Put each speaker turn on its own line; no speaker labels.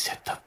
said the